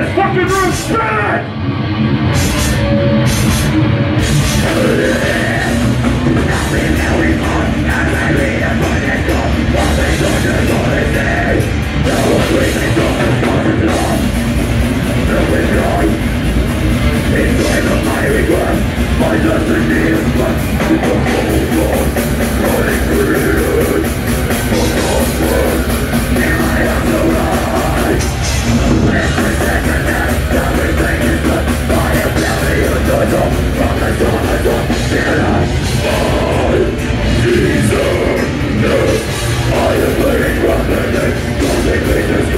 this fucking room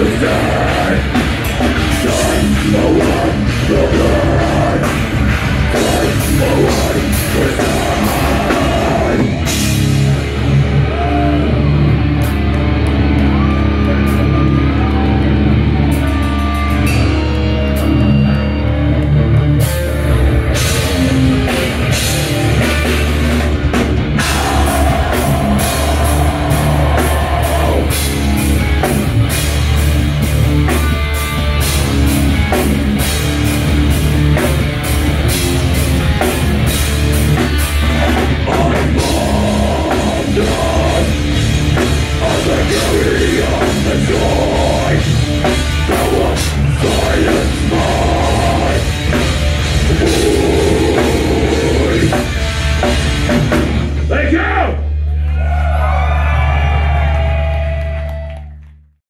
Time